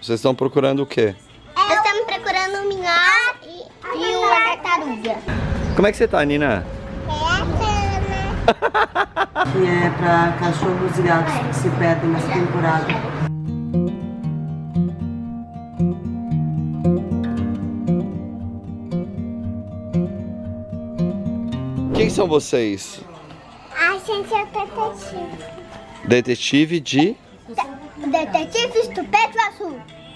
vocês estão procurando o quê? Nós estamos procurando um minhar e, e uma tartaruga. Como é que você tá, Nina? que é para cachorros e gatos que se perdem nessa temporada. Quem são vocês? A gente é detetive. Detetive de Pedro Azul.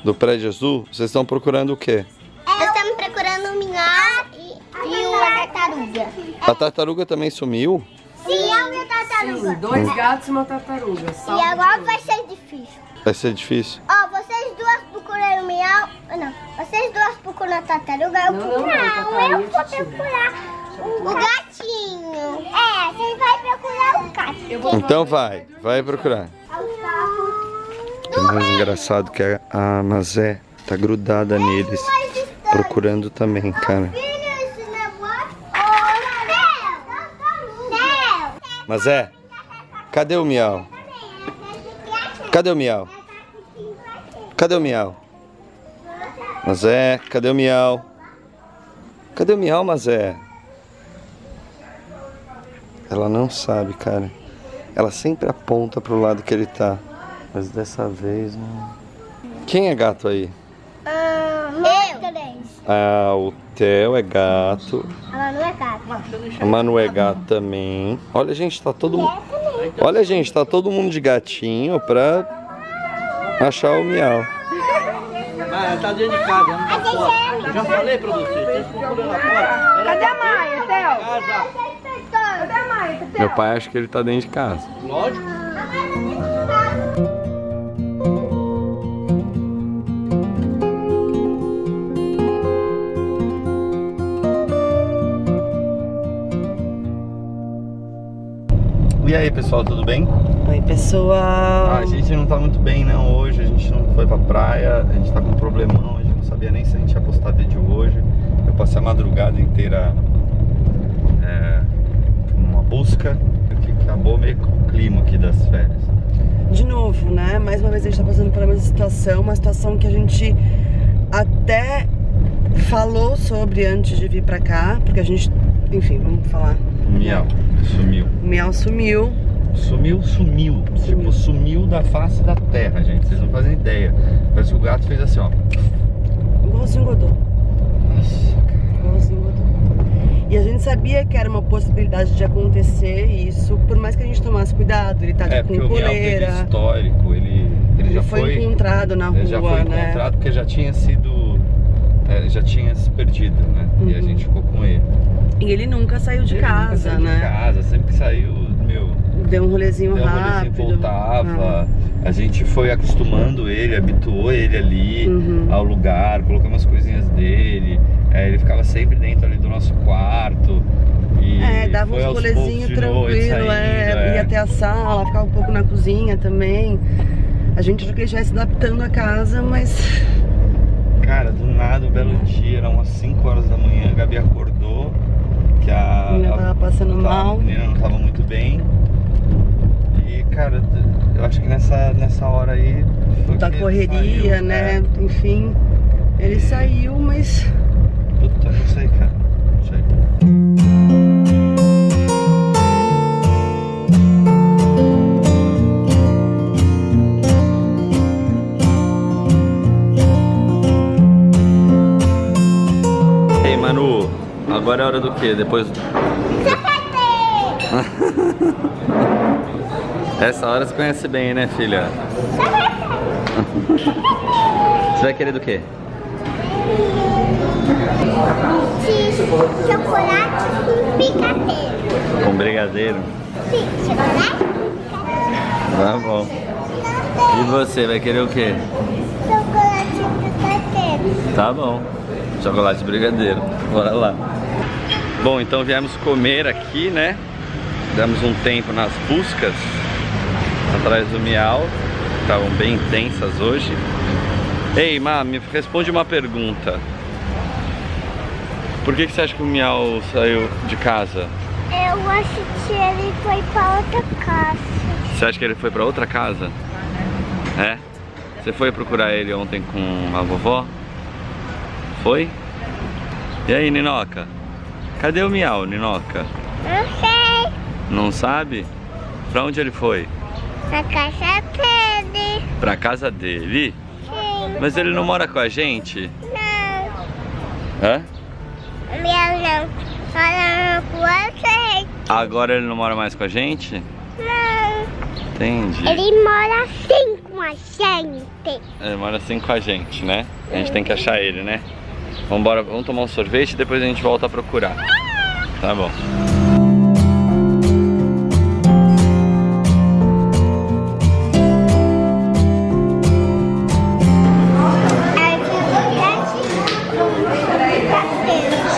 Do prédio azul? Vocês estão procurando o quê? Nós estamos procurando um minhar e, e uma tartaruga. A tartaruga também sumiu? Sim, é uma tartaruga. Dois gatos e uma tartaruga. E agora vai ser difícil. Vai ser difícil. Ó, vocês duas procuram o miau. Não, vocês duas procuram a tartaruga. Eu Não, não, procuro. não, eu tartaruga vou é titia. procurar o gatinho. É, vocês vão procurar o gato. Então vai, vai procurar. Mais engraçado que a, a Mazé tá grudada neles, procurando também, cara. Mazé, cadê o miau? Cadê o miau? Cadê o miau? Mazé, cadê o miau? Cadê o miau, Mazé? Ela não sabe, cara. Ela sempre aponta pro lado que ele tá. Mas dessa vez não. Quem é gato aí? eu. Ah, o Theo é gato. Ela não é gato. A Manu é gato também. Olha, gente, tá todo mundo. Olha, gente, tá todo mundo de gatinho pra achar o miau. Ah, ela tá dentro de casa, não tá fora. Já falei pra você, vocês fora. Ela Cadê a Maia, Theo? Cadê a Maia? Meu pai acha que ele tá dentro de casa. Lógico. Aí, pessoal, tudo bem? Oi, pessoal. A gente não tá muito bem, não, hoje. A gente não foi pra praia, a gente tá com um problemão. A gente não sabia nem se a gente ia postar vídeo hoje. Eu passei a madrugada inteira é, numa busca, que acabou meio com o clima aqui das férias. De novo, né? Mais uma vez a gente tá passando pela mesma situação, uma situação que a gente até falou sobre antes de vir pra cá, porque a gente, enfim, vamos falar. Miau, sumiu. O sumiu. Sumiu, sumiu. Tipo, sumiu da face da terra, gente. Vocês não fazem ideia. Parece que o gato fez assim, ó. Igualzinho Godot. Nossa, Igualzinho Godot. E a gente sabia que era uma possibilidade de acontecer isso, por mais que a gente tomasse cuidado. Ele tá É, com porque o Miau teve coleira. histórico. Ele, ele, Ele já foi, foi, encontrado na rua, ele já foi né? encontrado porque já tinha sido. É, ele já tinha se perdido, né? E a Uhum. gente ficou com ele. E ele nunca saiu de Ele casa, saiu né? De casa, sempre que saiu, meu, Deu um rolezinho deu um rolezinho, rápido. voltava. A gente foi acostumando ele, habituou ele ali Uhum. ao lugar, colocamos as coisinhas dele. é, ele ficava sempre dentro ali do nosso quarto. E É, dava uns rolezinho de tranquilo, saindo, é, é. ia até a sala, ficava um pouco na cozinha também. A gente achou que ele estivesse adaptando a casa, mas Cara, do nada, um belo dia, eram umas 5 horas da manhã, a Gabi acordou, que a, a menina tava passando a mal. menina não tava muito bem. E, cara, eu acho que nessa, nessa hora aí. Da correria, saiu, né? é. Enfim, ele E- saiu, mas Puta, não sei, cara. Agora é hora do quê? Depois. Essa hora você conhece bem, né, filha? Você vai querer do quê? De chocolate com picadeiro. Com brigadeiro? Sim, chocolate Tá bom. E você vai querer o quê? chocolate com picadeiro. Tá bom. Chocolate brigadeiro. Bora lá. Bom, então viemos comer aqui, né? Damos um tempo nas buscas atrás do miau. Estavam bem intensas hoje. Ei, Má, me responde uma pergunta. Por que, que você acha que o miau saiu de casa? Eu acho que ele foi pra outra casa. Você acha que ele foi pra outra casa? É? Você foi procurar ele ontem com a vovó? Foi? E aí, Ninoca? Cadê o Miau, Ninoca? Não sei. Não sabe? Pra onde ele foi? Na casa dele. Pra casa dele? Sim. Mas ele não mora com a gente? Não. Hã? O meu não. Falando com você. Agora ele não mora mais com a gente? Não. Entendi. Ele mora assim com a gente. Ele mora assim com a gente, né? A gente tem que achar ele, né? Vambora, vamos tomar um sorvete e depois a gente volta a procurar. Tá bom.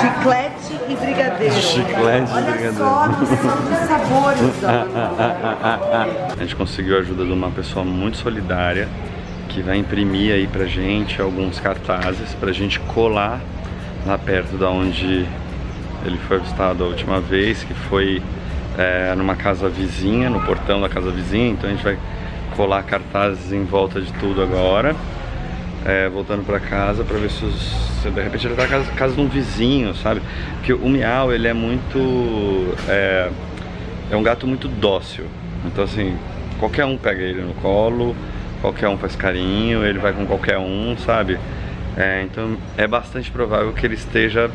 Chiclete e brigadeiro. Chiclete e Olha brigadeiro. só a opção de sabores A gente conseguiu a ajuda de uma pessoa muito solidária que vai imprimir aí pra gente alguns cartazes pra gente colar lá perto da onde ele foi avistado a última vez, que foi é, numa casa vizinha, no portão da casa vizinha, então a gente vai colar cartazes em volta de tudo agora. é, voltando pra casa pra ver se, os- se de repente ele tá na casa, casa de um vizinho, sabe? Porque o Miau, ele é muito... É, é um gato muito dócil. Então assim, qualquer um pega ele no colo, qualquer um faz carinho, ele vai com qualquer um, sabe? É, então é bastante provável que ele esteja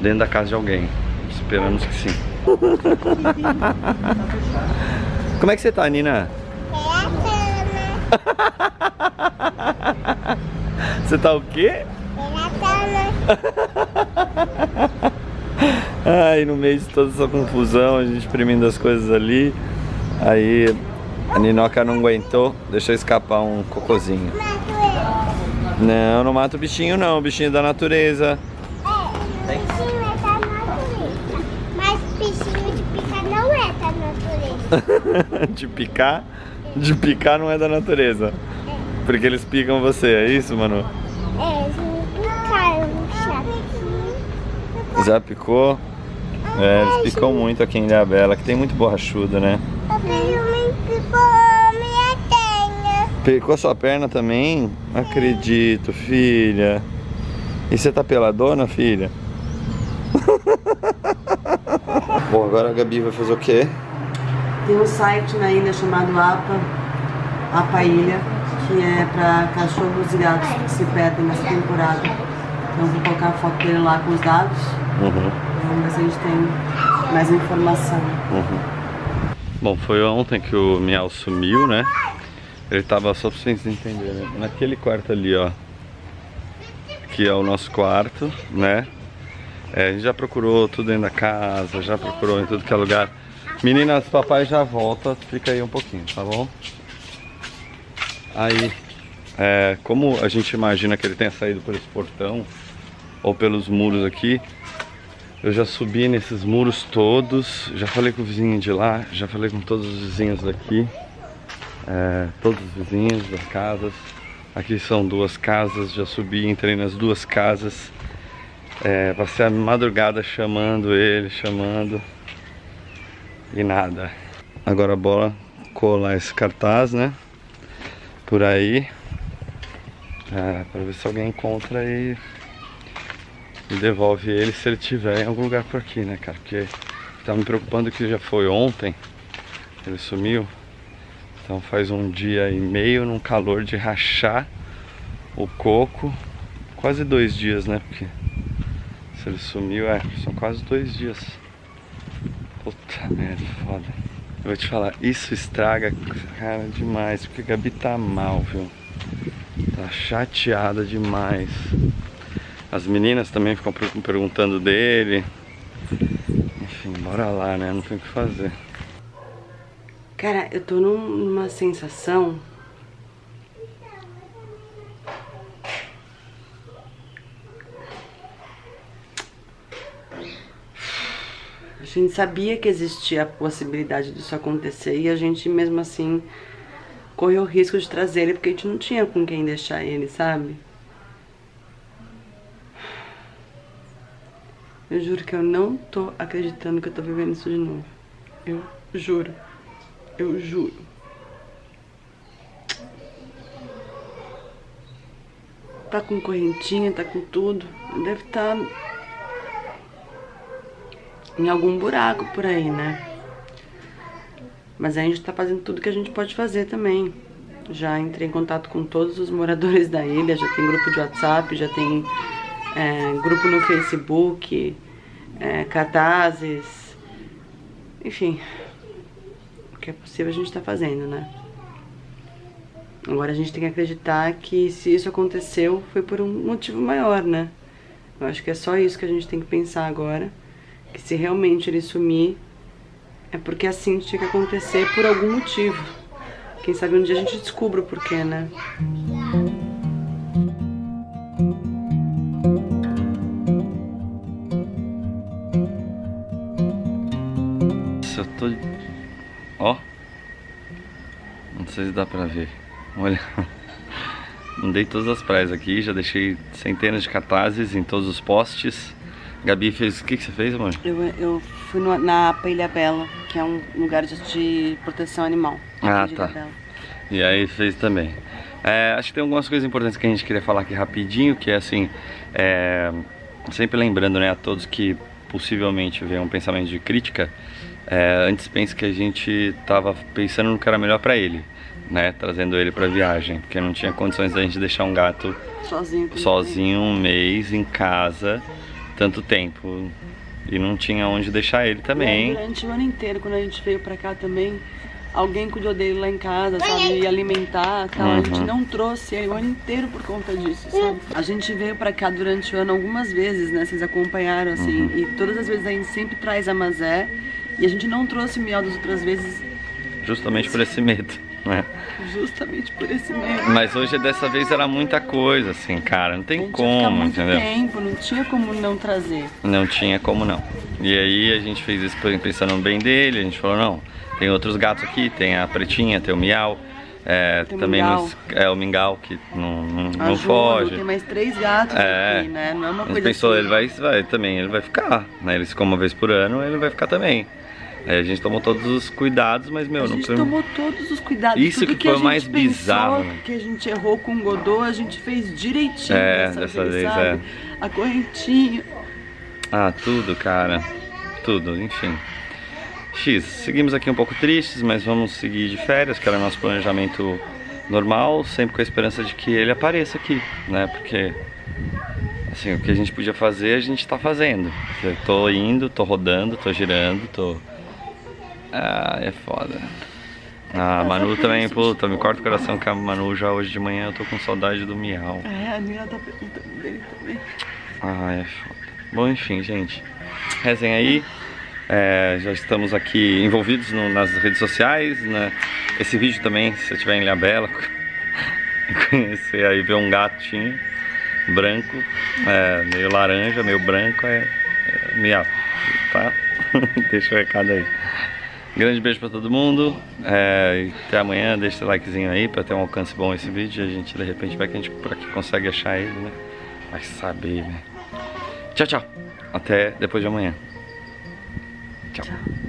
dentro da casa de alguém. Esperamos que sim. Como é que você tá, Nina? Você tá o quê? Ai, no meio de toda essa confusão, a gente imprimindo as coisas ali. Aí a Ninoca não aguentou, deixou escapar um cocôzinho. Não, não mata o bichinho não, o bichinho é da natureza. É, bichinho é da natureza. Mas bichinho de pica não é da natureza. de picar, de picar não é da natureza. Porque eles picam você, é isso, mano? É, eles me picaram chatinho. Já picou? É, eles picam muito aqui em Ilhabela, que tem muito borrachudo, né? Papai me picou a minha Picou sua perna também? Acredito, filha. E você tá peladona, filha? Bom, agora a Gabi vai fazer o quê? Tem um site na ilha chamado APA, APA Ilha, que é pra cachorros e gatos que se perdem nessa temporada. Então vou colocar a foto dele lá com os dados. Uhum, Vamos ver se a gente tem mais informação. uhum. Bom, foi ontem que o Miau sumiu, né? Ele tava, só pra vocês entenderem, naquele quarto ali, ó. Que é o nosso quarto, né? É, a gente já procurou tudo dentro da casa, já procurou em tudo que é lugar. Meninas, papai já volta, fica aí um pouquinho, tá bom? Aí, é, como a gente imagina que ele tenha saído por esse portão, ou pelos muros aqui, eu já subi nesses muros todos, já falei com o vizinho de lá, já falei com todos os vizinhos daqui, é, todos os vizinhos das casas. Aqui são duas casas, já subi, entrei nas duas casas, é, passei a madrugada chamando ele, chamando e nada. Agora a bola colar esse cartaz, né? Por aí, é, para ver se alguém encontra e e devolve ele se ele tiver em algum lugar por aqui, né, cara? Porque tá me preocupando que já foi ontem, ele sumiu. Então faz um dia e meio num calor de rachar o coco. Quase dois dias, né? Porque se ele sumiu, é, são quase dois dias. Puta merda, foda. Eu vou te falar, isso estraga, cara, demais. Porque a Gabi tá mal, viu? Tá chateada demais. As meninas também ficam per- perguntando dele. Enfim, bora lá, né? Não tem o que fazer. Cara, eu tô num- numa sensação. A gente sabia que existia a possibilidade disso acontecer e a gente mesmo assim correu o risco de trazer ele porque a gente não tinha com quem deixar ele, sabe? Eu juro que eu não tô acreditando que eu tô vivendo isso de novo. Eu juro. Eu juro. tá com correntinha, tá com tudo. Deve estar tá em algum buraco por aí, né? Mas a gente tá fazendo tudo que a gente pode fazer também. Já entrei em contato com todos os moradores da ilha, já tem grupo de WhatsApp, já tem é, grupo no Facebook, é, cartazes, enfim, que é possível a gente tá fazendo, né? Agora a gente tem que acreditar que se isso aconteceu foi por um motivo maior, né? Eu acho que é só isso que a gente tem que pensar agora. Que se realmente ele sumir, é porque assim tinha que acontecer por algum motivo. Quem sabe um dia a gente descubra o porquê, né? Eu tô... Ó. Não sei se dá pra ver. Olha, andei todas as praias aqui, já deixei centenas de cartazes em todos os postes. Gabi fez. O que, que você fez, amor? Eu, eu fui no, na Ilha Bela, que é um lugar de, de proteção animal. Ah, tá. E aí fez também. É, acho que tem algumas coisas importantes que a gente queria falar aqui rapidinho, que é assim, é, sempre lembrando né, a todos que possivelmente venham um pensamento de crítica, é, antes pense que a gente estava pensando no que era melhor para ele né, trazendo ele para viagem, porque não tinha condições da gente deixar um gato sozinho, sozinho um mês em casa tanto tempo e não tinha onde deixar ele também. É, durante o ano inteiro, quando a gente veio para cá também, alguém cuidou dele lá em casa, sabe, e alimentar, tal. Uhum. A gente uhum. não trouxe ele o ano inteiro por conta disso, sabe? A gente veio para cá durante o ano algumas vezes, né? Vocês acompanharam assim, uhum. e todas as vezes a gente sempre traz a Mazé e a gente não trouxe o Miel das outras vezes justamente por esse medo né? Justamente por esse medo. Mas hoje dessa vez era muita coisa, assim, cara. Não tem como, muito entendeu? tempo, não tinha como não trazer. Não tinha como não. E aí a gente fez isso pensando no bem dele, a gente falou, não, tem outros gatos aqui, tem a pretinha, tem o miau. É, tem também nos, é o mingau que não, não, não foge. Tem mais três gatos é, aqui, né? Não é uma coisa pensou, assim. ele vai, vai também, ele vai ficar, né? Ele ficou uma vez por ano, ele vai ficar também. Aí a gente tomou todos os cuidados, mas meu, a não gente tomou todos os cuidados. Isso Tudo que, foi mais bizarro. Né? Que a gente errou com o Godot, a gente fez direitinho. É, dessa, dessa vez, vez é. A correntinha. Ah, tudo, cara. Tudo, enfim. X, seguimos aqui um pouco tristes, mas vamos seguir de férias, que era nosso planejamento normal, sempre com a esperança de que ele apareça aqui, né? Porque assim, o que a gente podia fazer, a gente tá fazendo. Eu tô indo, tô rodando, tô girando, tô ah, é foda. Ah, a Manu também, puta, me corta o coração que a Manu já hoje de manhã eu tô com saudade do miau. É, a Nina tá perguntando dele também. Ah, é foda. Bom, enfim, gente. Rezem aí. É, já estamos aqui envolvidos no, nas redes sociais. Né? Esse vídeo também, se você estiver em Ilha Bela, conhecer aí, ver um gatinho branco, é, meio laranja, meio branco, é, é miau, tá? Deixa o recado aí. Grande beijo pra todo mundo. É, até amanhã. Deixa seu likezinho aí pra ter um alcance bom esse vídeo. A gente de repente vai que a gente por aqui consegue achar ele, né? Vai saber, né? Tchau, tchau. Até depois de amanhã. Tchau. tchau.